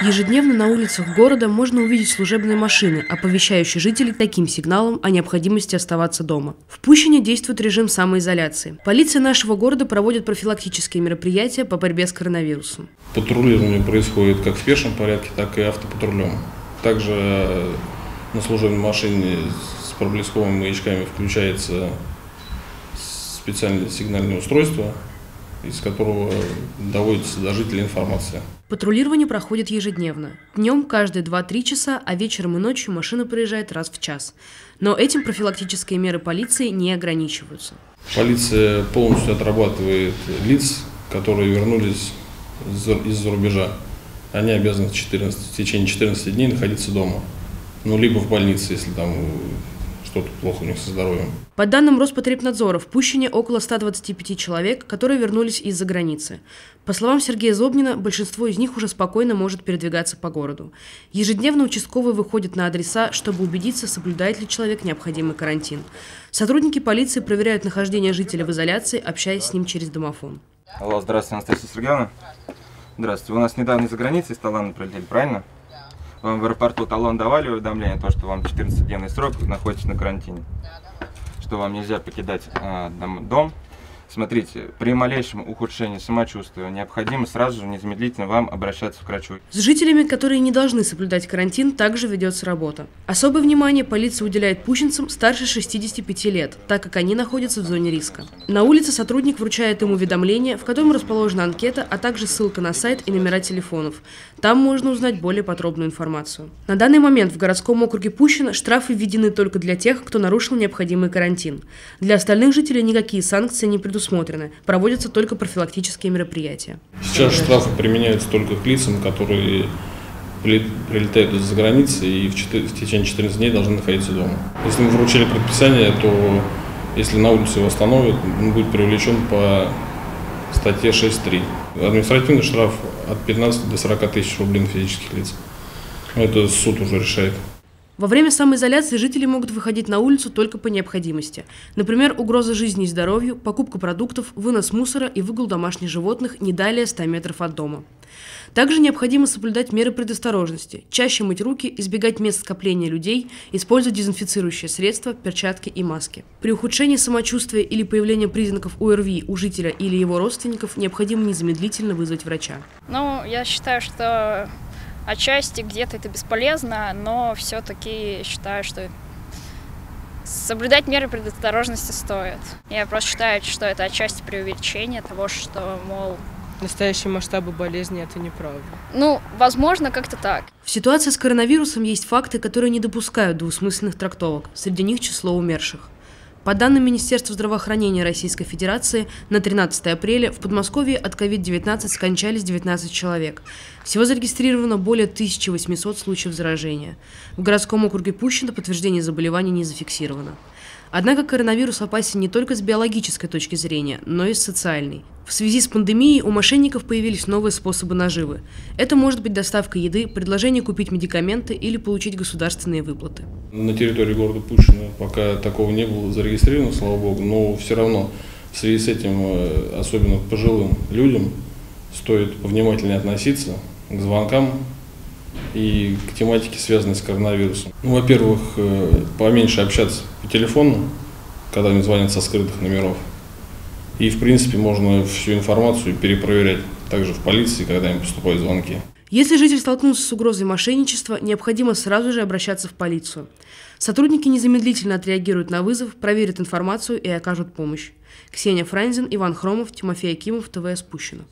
Ежедневно на улицах города можно увидеть служебные машины, оповещающие жителей таким сигналом о необходимости оставаться дома. В Пущине действует режим самоизоляции. Полиция нашего города проводит профилактические мероприятия по борьбе с коронавирусом. Патрулирование происходит как в спешном порядке, так и автопатрулем. Также э, на служебной машине с проблесковыми маячками включается специальное сигнальное устройство, из которого доводится до жителей информация. Патрулирование проходит ежедневно. Днем каждые 2-3 часа, а вечером и ночью машина проезжает раз в час. Но этим профилактические меры полиции не ограничиваются. Полиция полностью отрабатывает лиц, которые вернулись из-за рубежа. Они обязаны в, 14, в течение 14 дней находиться дома. Ну, либо в больнице, если там что-то плохо у них со здоровьем. По данным Роспотребнадзора, в Пущине около 125 человек, которые вернулись из-за границы. По словам Сергея Зобнина, большинство из них уже спокойно может передвигаться по городу. Ежедневно участковые выходят на адреса, чтобы убедиться, соблюдает ли человек необходимый карантин. Сотрудники полиции проверяют нахождение жителя в изоляции, общаясь с ним через домофон. Алло, здравствуйте, Анастасия Сергеевна. Здравствуйте. Вы у нас недавно из-за границы из Таиланда прилетели, правильно? Вам в аэропорту талон давали уведомление, то, что вам 14-дневный срок, находитесь на карантине. Что вам нельзя покидать а, дом Смотрите, при малейшем ухудшении самочувствия необходимо сразу же незамедлительно вам обращаться к врачу. С жителями, которые не должны соблюдать карантин, также ведется работа. Особое внимание полиция уделяет пущенцам старше 65 лет, так как они находятся в зоне риска. На улице сотрудник вручает им уведомление, в котором расположена анкета, а также ссылка на сайт и номера телефонов. Там можно узнать более подробную информацию. На данный момент в городском округе Пущино штрафы введены только для тех, кто нарушил необходимый карантин. Для остальных жителей никакие санкции не предусмотрены предусмотрены. Проводятся только профилактические мероприятия. Сейчас штрафы применяются только к лицам, которые прилетают из-за границы и в, 4, в течение 14 дней должны находиться дома. Если мы вручили предписание, то если на улице его остановят, он будет привлечен по статье 6.3. Административный штраф от 15 до 40 тысяч рублей на физических лиц. Это суд уже решает. Во время самоизоляции жители могут выходить на улицу только по необходимости. Например, угроза жизни и здоровью, покупка продуктов, вынос мусора и выгул домашних животных не далее 100 метров от дома. Также необходимо соблюдать меры предосторожности, чаще мыть руки, избегать мест скопления людей, использовать дезинфицирующие средства, перчатки и маски. При ухудшении самочувствия или появлении признаков ОРВИ у жителя или его родственников необходимо незамедлительно вызвать врача. Ну, я считаю, что Отчасти где-то это бесполезно, но все-таки считаю, что соблюдать меры предосторожности стоит. Я просто считаю, что это отчасти преувеличение того, что, мол, настоящие масштабы болезни это неправда. Ну, возможно, как-то так. В ситуации с коронавирусом есть факты, которые не допускают двусмысленных трактовок. Среди них число умерших. По данным Министерства здравоохранения Российской Федерации, на 13 апреля в Подмосковье от COVID-19 скончались 19 человек. Всего зарегистрировано более 1800 случаев заражения. В городском округе Пущино подтверждение заболевания не зафиксировано. Однако коронавирус опасен не только с биологической точки зрения, но и с социальной. В связи с пандемией у мошенников появились новые способы наживы. Это может быть доставка еды, предложение купить медикаменты или получить государственные выплаты. На территории города Пущино пока такого не было зарегистрировано, слава богу, но все равно в связи с этим, э, особенно пожилым людям, стоит повнимательнее относиться к звонкам и к тематике, связанной с коронавирусом. Ну, во-первых, э, поменьше общаться по телефону, когда мне звонят со скрытых номеров. И, в принципе, можно всю информацию перепроверять также в полиции, когда им поступают звонки. Если житель столкнулся с угрозой мошенничества, необходимо сразу же обращаться в полицию. Сотрудники незамедлительно отреагируют на вызов, проверят информацию и окажут помощь. Ксения Фрайнзен, Иван Хромов, Тимофей Акимов, ТВ Спущено.